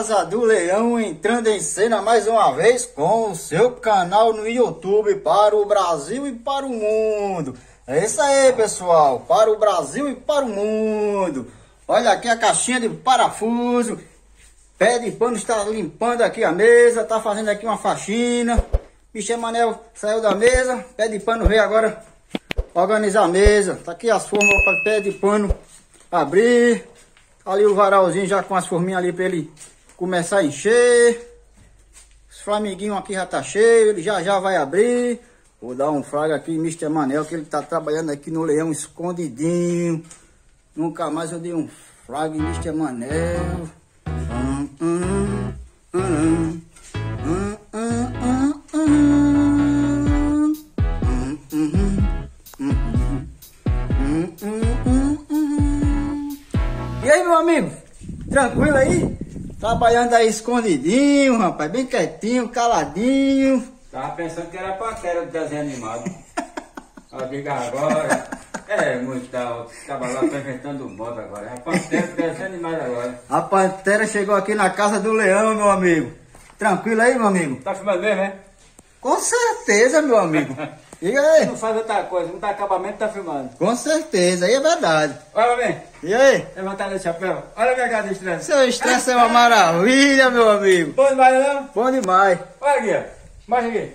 Casa do Leão entrando em cena mais uma vez com o seu canal no YouTube para o Brasil e para o mundo. É isso aí, pessoal, para o Brasil e para o mundo. Olha aqui a caixinha de parafuso. Pé de pano está limpando aqui a mesa, tá fazendo aqui uma faxina. Michel Manel saiu da mesa, pé de pano veio agora organizar a mesa. Tá aqui as formas para pé de pano abrir. Ali o varalzinho já com as forminhas ali para ele começar a encher. Os flamiguinhos aqui já tá cheio, ele já já vai abrir. Vou dar um fraga aqui Mr. Manel, que ele tá trabalhando aqui no leão escondidinho. Nunca mais eu dei um fraga em Mr. Manel. Hum, hum, hum, E aí, meu amigo? Tranquilo aí? Trabalhando aí escondidinho, rapaz, bem quietinho, caladinho. Tava pensando que era pantera do desenho animado. Ó, diga agora. É, muito tal. Tava lá inventando moda agora. É a pantera do desenho animado agora. A pantera chegou aqui na casa do leão, meu amigo. Tranquilo aí, meu amigo? Tá filmando mesmo, é? Com certeza, meu amigo. Diga aí. Não faz outra coisa, não tá acabamento, tá filmando. Com certeza, aí é verdade. Olha bem, E aí? levantar o chapéu. Olha a minha cara de estresse. Seu estresse é uma maravilha, meu amigo. Pô, demais, não? Bom demais. Olha aqui, ó. Mostra aqui.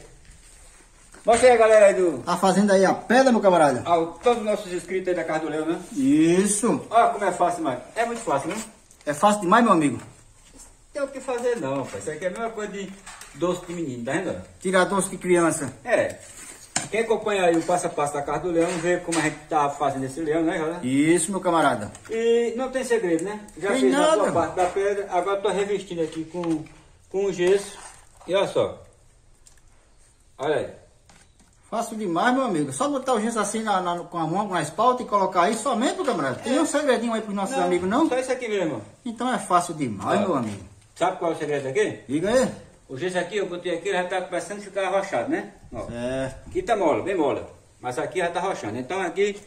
Mostra aí, galera aí do... Tá fazendo aí a pedra, meu camarada? Ah, todos os nossos inscritos aí da Casa do Leão, né? Isso. Olha como é fácil, mano. É muito fácil, né? É fácil demais, meu amigo. Tem o que fazer não, pai. Isso aqui é a mesma coisa de doce de menino, tá vendo? Tirar doce de criança. É. Quem acompanha aí o passo a passo da Casa do Leão vê como a gente tá fazendo esse leão, né, galera? Isso, meu camarada. E não tem segredo, né? Já Tem fiz a nada. tua parte da pedra, agora tô revestindo aqui com, com o gesso. E olha só. Olha aí. Fácil demais, meu amigo. Só botar o gesso assim na, na- com a mão, na espalda e colocar aí somente, meu camarada. Tem um segredinho aí pros nossos amigos, não? Só isso aqui mesmo. Então é fácil demais, Ó. meu amigo. Sabe qual é o segredo aqui? Diga aí. O gesso aqui, eu botei aqui, ele já tá começando a ficar arrochado, né? Ó. É. Aqui tá mola, bem mola. Mas aqui já tá rochando. Então aqui,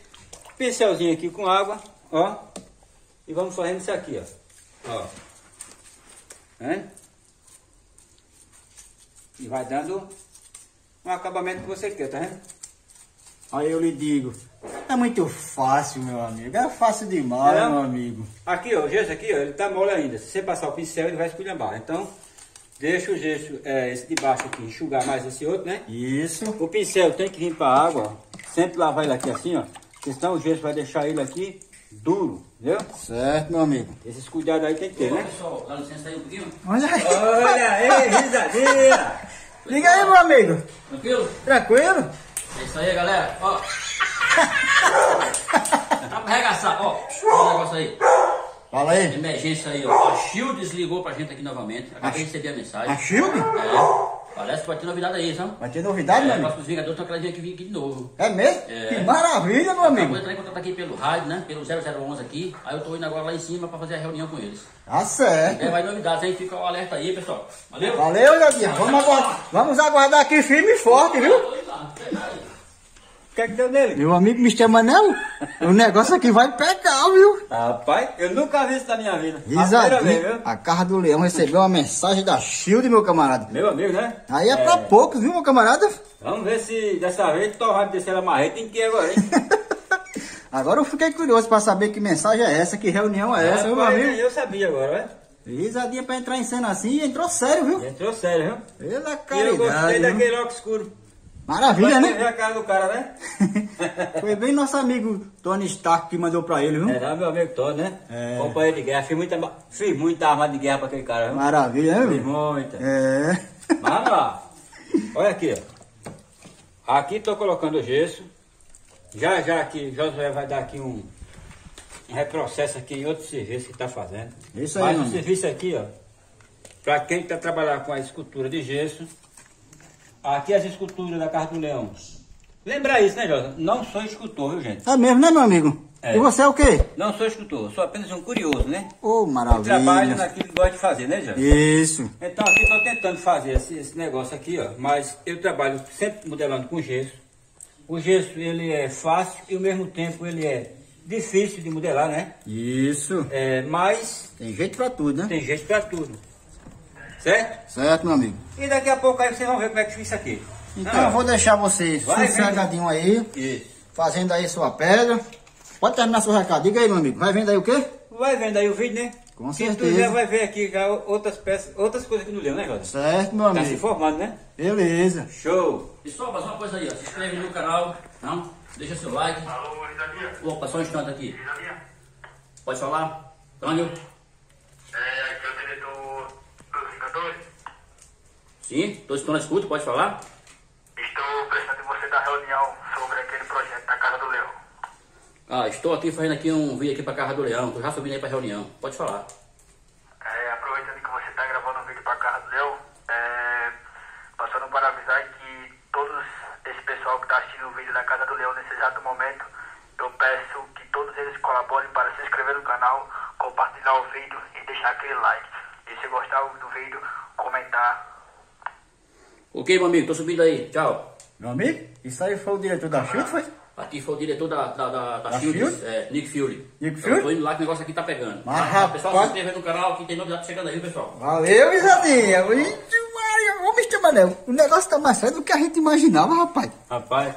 pincelzinho aqui com água, ó. E vamos fazendo isso aqui, ó. Ó. Né? E vai dando um acabamento que você quer, tá vendo? Aí eu lhe digo. É muito fácil, meu amigo. É fácil demais, É? meu amigo. Aqui, ó, o gesso aqui, ó, ele tá mole ainda. Se você passar o pincel, ele vai esculhambar. Então, deixa o gesso, é, esse de baixo aqui, enxugar mais esse outro, né? Isso. O pincel tem que vir para a água, ó. Sempre lavar ele aqui assim, ó. Porque senão o gesso vai deixar ele aqui duro, entendeu? Certo, meu amigo. Esses cuidados aí tem que ter, Ô, né? pessoal, dá licença aí um pouquinho. Olha aí. Olha aí, risadinha! Diga aí, meu amigo. Tranquilo? Tranquilo? É isso aí, galera. Ó. Dá pra arregaçar, ó. Olha o negócio aí. Fala aí. Emergência aí, ó. A Shields ligou pra gente aqui novamente. Acabei de receber a mensagem. A Shield? É. Parece que vai ter novidade aí, sabe? Vai ter novidade, meu É, amigo? próximos Vingadores estão querendo vir aqui, vir aqui de novo. É mesmo? É. Que maravilha, meu Eu amigo. vou entrar em contato aqui pelo rádio, né? Pelo 0011 aqui. Aí eu tô indo agora lá em cima pra fazer a reunião com eles. Tá certo. É, vai novidades aí, fica o alerta aí, pessoal. Valeu? Valeu, Jadinha. Vamos aguardar, vamos aguardar aqui firme e forte, viu? O que é que deu nele? Meu amigo Mr. Manel, o negócio aqui vai pegar, viu? Rapaz, eu nunca vi isso na minha vida. A Risadinha. viu? A Carra do Leão recebeu uma mensagem da Shield, meu camarada. Meu amigo, né? Aí é, pra poucos, viu, meu camarada? Vamos ver se dessa vez torrado descer a marreta em que agora, hein? Agora eu fiquei curioso pra saber que mensagem é essa, que reunião é essa, viu, meu amigo? Eu sabia agora, né? Risadinha pra entrar em cena assim entrou sério, viu? Entrou sério, viu? Pela E eu gostei caridade. viu? daquele óculos escuro. Maravilha, né? a cara do cara, né? Foi bem nosso amigo Tony Stark que mandou pra ele, viu? É, não, meu amigo todo, né? É. Companheiro de guerra. Fiz muita, fiz muita arma de guerra pra aquele cara, viu? Maravilha, né, Fiz muita. É. Mas lá. Olha aqui, ó. Aqui tô colocando o gesso. Já já aqui, Josué vai dar aqui um, um reprocesso aqui em outro serviço que tá fazendo. Isso aí, Mas o mano. serviço aqui, ó. Pra quem tá trabalhando com a escultura de gesso. Aqui as esculturas da Casa do Leão. Lembra isso, né, Josué? Não sou escultor, viu, gente? É mesmo, né, meu amigo? É. E você é o quê? Não sou escultor, sou apenas um curioso, né? Ô, Que maravilha. trabalha naquilo que gosta de fazer, né, Josué? Isso. Então aqui estou tentando fazer esse, esse negócio aqui, ó. Mas eu trabalho sempre modelando com gesso. O gesso ele é fácil e ao mesmo tempo ele é difícil de modelar, né? Isso. É, mas Tem jeito pra tudo, né? tem jeito pra tudo. Certo? Certo, meu amigo. E daqui a pouco aí vocês vão ver como é que fica isso aqui. Então Ah, eu vou deixar você Vai, sossegadinho aí, Isso. fazendo aí sua pedra. Pode terminar seu recado. Diga aí, meu amigo. Vai vendo aí o quê? Vai vendo aí o vídeo, né? Com Que tu certeza. já vai ver aqui já outras peças, outras coisas que não leu, né, Jota? Certo, meu Tá se amigo. formando, né? Beleza. Show! Pessoal, mais uma coisa aí, ó. Se inscreve no canal, não? Deixa seu like. Alô, Isalia? Opa, só um instante aqui. Pode falar? Câmbio? É, aqui é o diretor Sim, tô escutando a escuta, pode falar? Estou precisando de você da reunião sobre aquele projeto da Casa do Leão. Ah, estou aqui fazendo aqui um vídeo aqui pra Casa do Leão, tô já subindo aí pra reunião. Pode falar. É, aproveitando que você está gravando um vídeo para a Casa do Leão, é, passando para avisar que todos esse pessoal que está assistindo o vídeo da Casa do Leão nesse exato momento, eu peço que todos eles colaborem para se inscrever no canal, compartilhar o vídeo e deixar aquele like. E se gostar do vídeo, comentar Ok, meu amigo, tô subindo aí. Tchau. Meu amigo, isso aí foi o diretor da Shield, foi? Aqui foi o diretor da, da, da, da Da Shields? é, Nick Fury. Nick Eu Fury? tô indo lá que o negócio aqui tá pegando. Mas, Tá? Pessoal, se inscreva no canal que tem novidade chegando aí, pessoal. Valeu, Isadinha. Ixi, Maria. Ô, Mr. Manel, o negócio tá mais sério do que a gente imaginava, rapaz. Rapaz,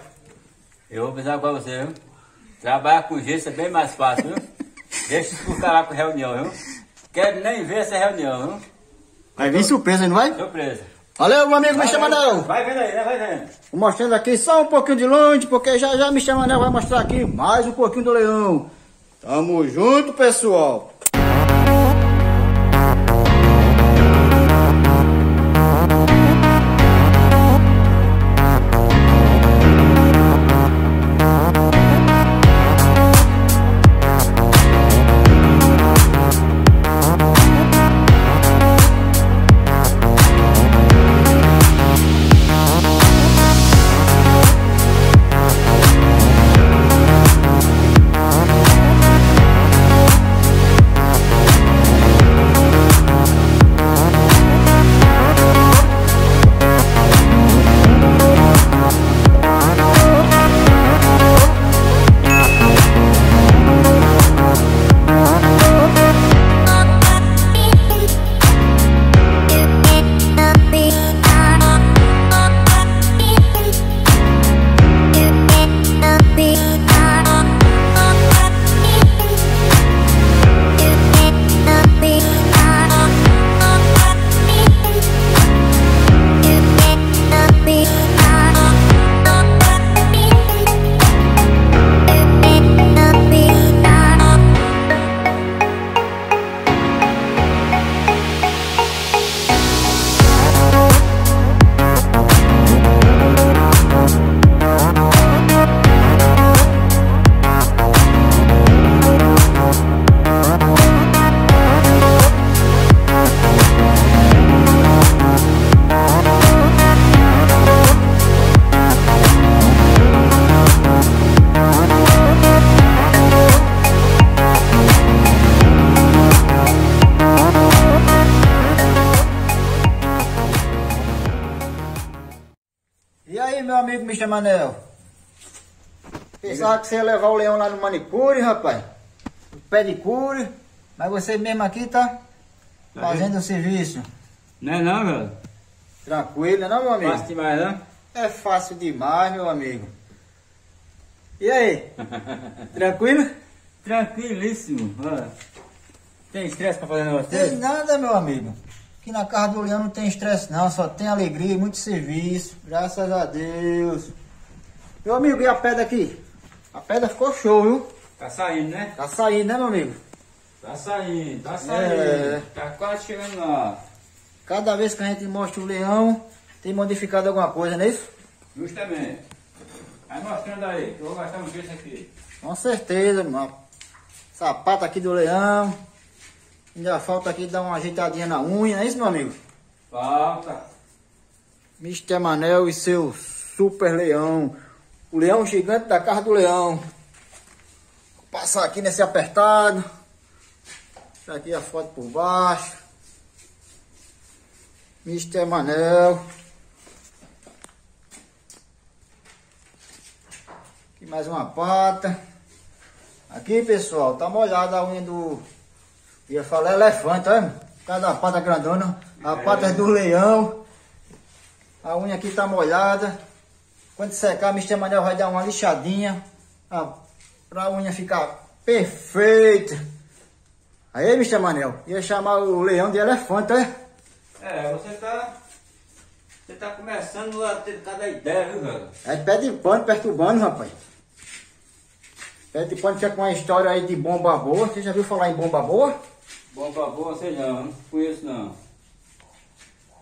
eu vou pensar com você, viu? Trabalhar com gesso é bem mais fácil, viu? Deixa isso pro cara com reunião, viu? Quero nem ver essa reunião, viu? Vai vir surpresa, não vai? Surpresa. Valeu, meu amigo Mr. Manel. Vai vendo aí, né? Vai vendo. Vou mostrando aqui só um pouquinho de longe, porque já já Mr. Manel vai mostrar aqui mais um pouquinho do leão. Tamo junto, pessoal. Mr. Manel? Pensava que você ia levar o leão lá no manicure, rapaz. No pedicure. Mas você mesmo aqui tá fazendo o serviço. Não é não, velho? Tranquilo, não, meu amigo? Fácil demais, não? É fácil demais, meu amigo. E aí? Tranquilo? Tranquilíssimo. ó. Tem estresse pra fazer negócio Tem nada, meu amigo. Aqui na casa do Leão não tem estresse não, só tem alegria e muito serviço. Graças a Deus. Meu amigo, e a pedra aqui? A pedra ficou show, viu? Tá saindo, né? Tá saindo, né, meu amigo? Tá saindo, tá saindo. É. Tá quase chegando lá. Cada vez que a gente mostra o leão, tem modificado alguma coisa, não é isso? Justamente. Vai mostrando aí, que eu vou gastar um gesso aqui. Com certeza, mano. Sapato aqui do leão. Ainda falta aqui dar uma ajeitadinha na unha, é isso, meu amigo? Falta. Mr. Manel e seu super leão. O leão gigante da casa do leão. Vou passar aqui nesse apertado. Deixa aqui a foto por baixo. Mr. Manel. Aqui mais uma pata. Aqui, pessoal, tá molhada a unha do... Ia falar elefante, olha. Por causa da pata grandona. A pata é do leão. A unha aqui tá molhada. Quando secar, o Mr. Manel vai dar uma lixadinha. Ah, pra unha ficar perfeita. Aí, Mr. Manel, ia chamar o leão de elefante, olha. É, você tá. Você tá começando a ter cada ideia, viu, velho? É pé de pano perturbando, rapaz. Pé de pano fica com uma história aí de bomba boa. Você já viu falar em bomba boa? Bomba boa, sei não, não conheço não.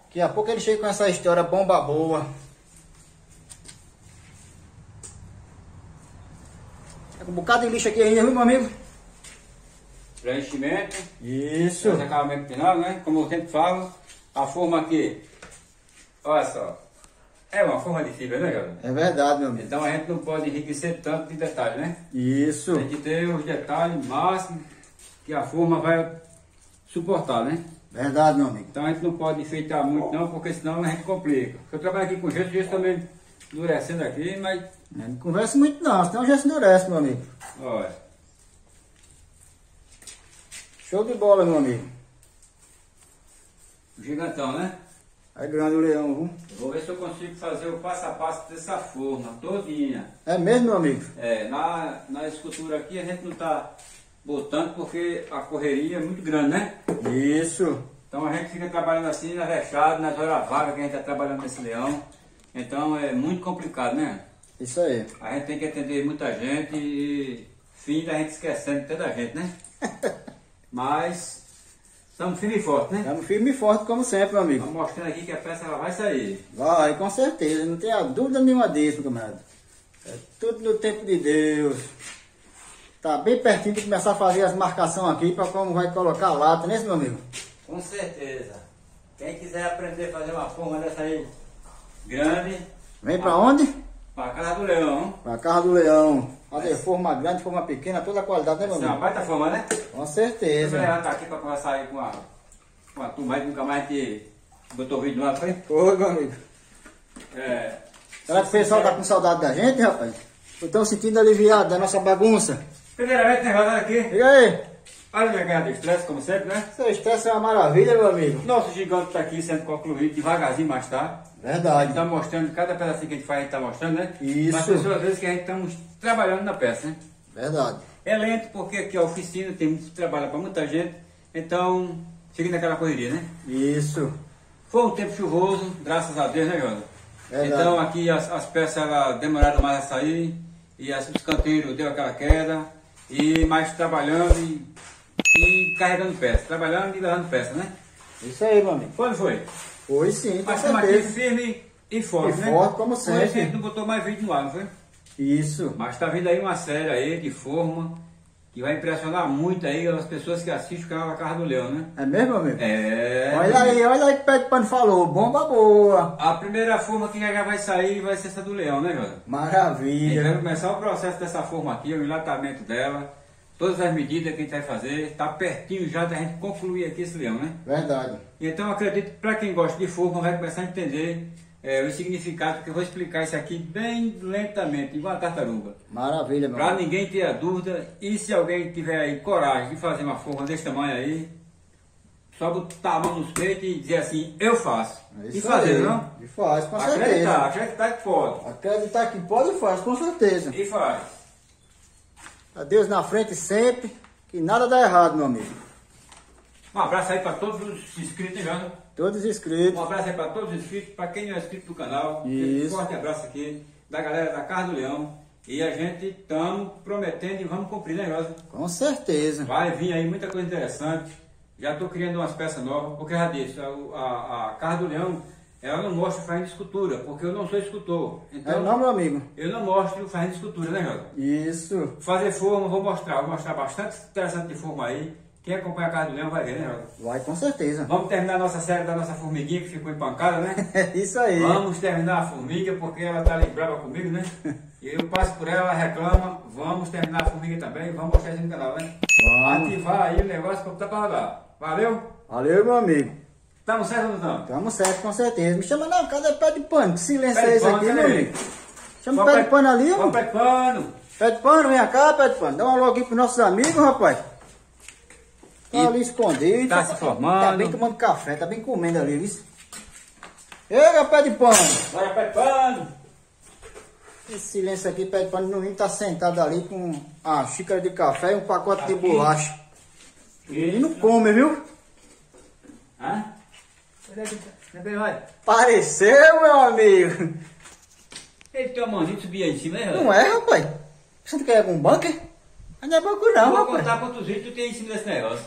Daqui a pouco ele chega com essa história bomba boa. Tá com um bocado de lixo aqui ainda, viu, meu amigo? Preenchimento, Isso. esse acabamento final, né? Como eu sempre falo, a forma aqui, olha só, é uma forma de fibra, né, galera? É verdade, meu amigo. Então a gente não pode enriquecer tanto de detalhe, né? Isso. Tem que ter os detalhes máximos que a forma vai suportar, né? Verdade, meu amigo. Então a gente não pode enfeitar muito não, porque senão a gente complica. Eu trabalho aqui com gesso, gesso também endurecendo aqui, mas É, Não conversa muito não, senão já se endurece, meu amigo. olha, Show de bola, meu amigo. gigantão, né? É grande o leão, viu? Vou ver se eu consigo fazer o passo a passo dessa forma, todinha. É mesmo, meu amigo? É, na, na escultura aqui a gente não está botando porque a correria é muito grande, né? Isso. Então a gente fica trabalhando assim, na rechada, nas horas vagas que a gente está trabalhando nesse leão. Então é muito complicado, né? Isso aí. A gente tem que atender muita gente e fim da gente esquecendo até da gente, né? Mas estamos firme e forte, né? Estamos firme e forte como sempre, meu amigo. Estamos mostrando aqui que a peça ela vai sair. Vai, com certeza, não tenha dúvida nenhuma disso, meu camarada. É tudo no tempo de Deus. Tá bem pertinho de começar a fazer as marcações aqui para como vai colocar a lata, né, meu amigo? Com certeza. Quem quiser aprender a fazer uma forma dessa aí grande, Vem pra onde? para casa do leão. Pra casa do leão. Fazer forma grande, forma pequena, toda a qualidade, né, meu Essa é uma amigo? baita forma, né? Com O certeza. leão tá aqui para conversar aí com a, com a turma aí que nunca mais te botou vídeo lá, foi? Oi, meu amigo. É. Será que o pessoal tá com saudade da gente, rapaz? Estão sentindo aliviado da nossa bagunça? Primeiramente, né, galera, aqui. E aí? Olha minha guerra do estresse, como sempre, né? Seu estresse é uma maravilha, meu amigo. Nosso gigante está aqui sendo concluído devagarzinho, mas tá. Verdade. Está mostrando, cada pedacinho que a gente faz, a gente está mostrando, né? Isso. Mas pessoas, às vezes, que a gente estamos trabalhando na peça, né? Verdade. É lento porque aqui a oficina tem muito trabalho para muita gente, então fica naquela correria, né? Isso. Foi um tempo chuvoso, graças a Deus, né, Jota? Então aqui as, as peças demoraram mais a sair, e as, os canteiros deu aquela queda, e mais trabalhando e, e carregando peça, trabalhando e levando peça, né? Isso aí, meu amigo. Quando foi? Foi sim, Mas estamos aqui firme e forte, E né? forte, como isso que a sempre. gente não botou mais vídeo no ar, não foi? Isso. Mas está vindo aí uma série aí de forma que vai impressionar muito aí as pessoas que assistem o canal da Casa do Leão, né? É mesmo, amigo? É. Olha aí, olha aí que o pé de pano falou. Bomba boa. A primeira forma que já vai sair vai ser essa do Leão, né, Jota? A gente Maravilha. vai começar o processo dessa forma aqui, o enlatamento dela, todas as medidas que a gente vai fazer, está pertinho já da gente concluir aqui esse leão, né? Verdade. Então acredito que para quem gosta de forma vai começar a entender é, o significado, que eu vou explicar isso aqui bem lentamente, igual a tartaruga. Maravilha, meu Para ninguém ter a dúvida, e se alguém tiver aí coragem de fazer uma forma desse tamanho aí, só botar a mão nos peitos e dizer assim, eu faço. É e isso fazer, aí. não? E faz, com Acreditar, certeza. acreditar que pode. Acreditar que pode e faz, com certeza. E faz. A Deus na frente sempre, que nada dá errado, meu amigo. Um abraço aí para todos os inscritos, hein, Jana? Todos inscritos. Um abraço aí para todos os inscritos, para quem não é inscrito do canal. Isso. Um forte abraço aqui da galera da Casa do Leão. E a gente estamos prometendo e vamos cumprir, né, Rosa? Com certeza. Vai vir aí muita coisa interessante. Já estou criando umas peças novas, porque já disse, a, a, a Casa do Leão, ela não mostra fazendo escultura, porque eu não sou escultor. É Então, não, meu amigo. eu não mostro fazendo escultura, né, Rosa? Isso. Fazer forma, vou mostrar, vou mostrar bastante interessante de forma aí. Quem acompanha a Casa do Leão vai ver, né, Rosa? Vai com certeza. Vamos terminar a nossa série da nossa formiguinha que ficou empancada, né? É isso aí. Vamos terminar a formiga porque ela tá ali brava comigo, né? E eu passo por ela, reclama. Vamos terminar a formiga também. Vamos mostrar isso no canal, né? Vamos. Ativar aí o negócio para botar pra rodar. Valeu? Valeu, meu amigo. Tamo certo ou não estamos? Tamo certo, com certeza. Me chama não, cadê pé de pano? Que silêncio Pé é esse aqui, meu amigo? Chama o pé de pano ali, Vamos ó. pé de pano. Pé de pano, vem cá, pé de pano. Dá um alô aqui pros nossos amigos, rapaz. Tá ali escondido. tá se formando. Tá bem tomando café, tá bem comendo ali, viu? Ei, pé de pano. Bora, pé de pano. Esse silêncio aqui, pé de pano, no tá sentado ali com a xícara de café e um pacote de bolacha. Ele não come, viu? Hã? Vai? Pareceu, meu amigo. Ele tem uma mãozinha subir aí em cima, né? Não é, rapaz? Você não quer algum bunker? Não é banco não, Vou rapaz. contar quantos vídeos tu tem em cima desse negócio.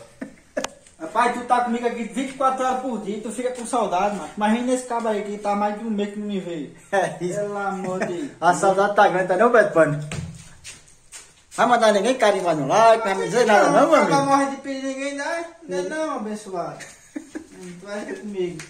Rapaz, tu tá comigo aqui 24 horas por dia, tu fica com saudade, mano. Imagina esse cabo aí que tá mais de um mês que não me veio. É isso. Pelo amor de Deus. A saudade tá grande, tá não, Beto Pano? Vai mandar ninguém carimbar no like, não vai me dizer nada não, meu Não amigo? morre de pedir ninguém, dá? Não é não, abençoado. Hum, tu vai ficar comigo.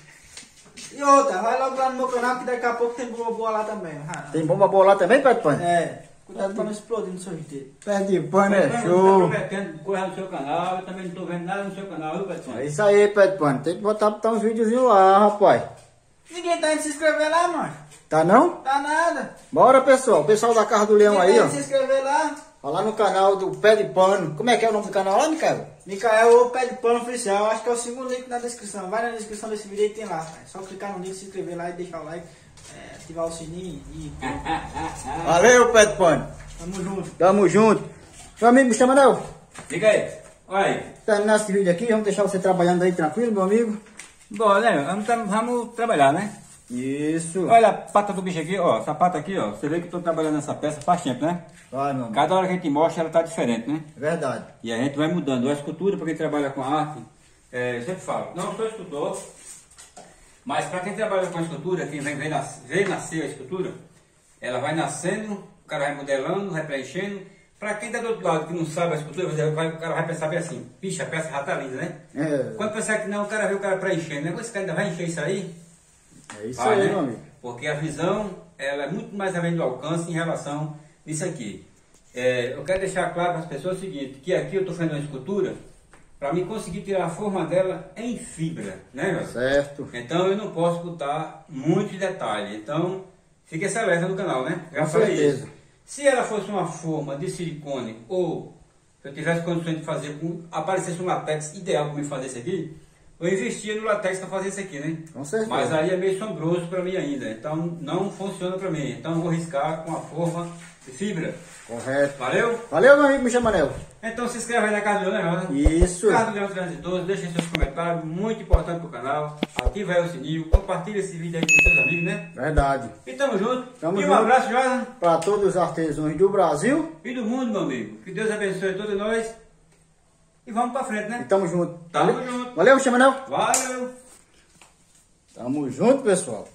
E outra, vai logo lá no meu canal que daqui a pouco tem boa boa lá também. Ah, Tem bomba boa lá também, Beto Pano? É, cuidado pra não explodir no seu dedo. Pé de pano é Tá show. prometendo coisa no seu canal, eu também não tô vendo nada no seu canal, viu, Pedro? É isso aí, Pé de Pano. Tem que botar, botar uns videozinhos lá, rapaz. Ninguém tá indo se inscrever lá, mano. Tá não? Tá nada. Bora, pessoal. O pessoal da Casa do Leão Ninguém aí, tá ó. indo se inscrever lá. Ó lá no canal do Pé de Pano. Como é que é o nome do canal lá, Micael? Micael Pé de Pano Oficial, acho que é o segundo link na descrição. Vai na descrição desse vídeo e tem lá, cara. É só clicar no link, se inscrever lá e deixar o like, é, ativar o sininho e Valeu, Pé de Pano. tamo junto. Tamo junto. Meu amigo, me chama não. Diga aí. Olha aí. Terminar esse vídeo aqui, vamos deixar você trabalhando aí tranquilo, meu amigo. Bom, né? Vamos, vamos trabalhar, né? Isso. Olha a pata do bicho aqui, ó. Essa pata aqui, ó. Você vê que eu tô trabalhando nessa peça faz tempo, né? Vai, meu amigo. Cada hora que a gente mostra, ela tá diferente, né? Verdade. E a gente vai mudando. A escultura, para quem trabalha com arte, é, eu sempre falo, não sou escultor, mas para quem trabalha com a escultura, quem vem, vem, vê nascer a escultura, ela vai nascendo, o cara vai modelando, vai preenchendo. Para quem está do outro lado que não sabe a escultura, vai- o cara vai pensar bem assim, pixa, a peça já tá linda, né? É, Quando pensar que não, o cara vê o cara preenchendo, né? Esse cara ainda vai encher isso aí? é isso Vai, aí, né? meu amigo. Porque a visão ela é muito mais além do alcance em relação nisso aqui. É, eu quero deixar claro para as pessoas o seguinte, que aqui eu estou fazendo uma escultura para mim conseguir tirar a forma dela em fibra, né, Jorge? Certo. Então eu não posso botar muito detalhe. Então fique esse alerta no canal, né? Já Com falei certeza. isso. Se ela fosse uma forma de silicone ou se eu tivesse condições de fazer com aparecesse um latex ideal para me fazer isso aqui, eu investia no latex para fazer isso aqui, né? Com certeza. Mas aí é meio sombroso para mim ainda, então não funciona para mim. Então eu vou riscar com a forma de fibra. Correto. Valeu? Valeu, meu amigo, me chama Nel. Então se inscreve aí na Casa do Leão, né? Isso. Casa do Leão 312, deixem seus comentários, muito importante pro canal. Ativa aí o sininho, compartilha esse vídeo aí com seus amigos, né? Verdade. E tamo junto. Tamo e um junto. abraço, Jorge. Para todos os artesãos do Brasil. E do mundo, meu amigo. Que Deus abençoe todos nós. E vamos pra frente, E né? tamo junto. Tamo junto. Valeu, me chama Nel. Valeu! Tamo junto, pessoal.